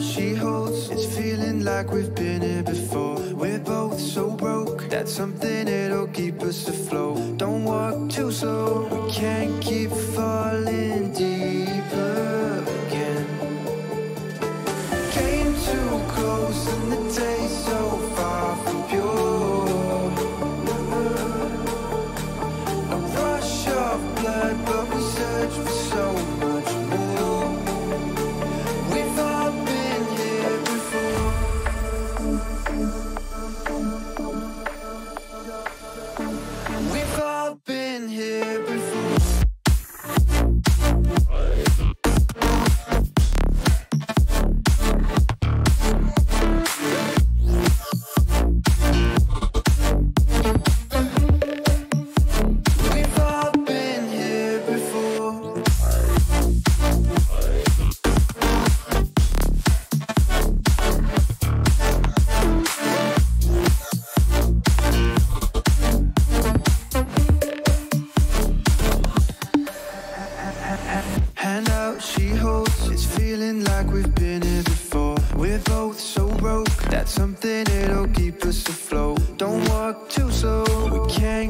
she holds. It's feeling like we've been here before. We're both so broke That's something that'll keep us afloat. Don't walk too slow. We can't keep falling deeper again. Came too close in the taste we've been here before. We're both so broke That's something that'll keep us afloat. Don't walk too slow. We can't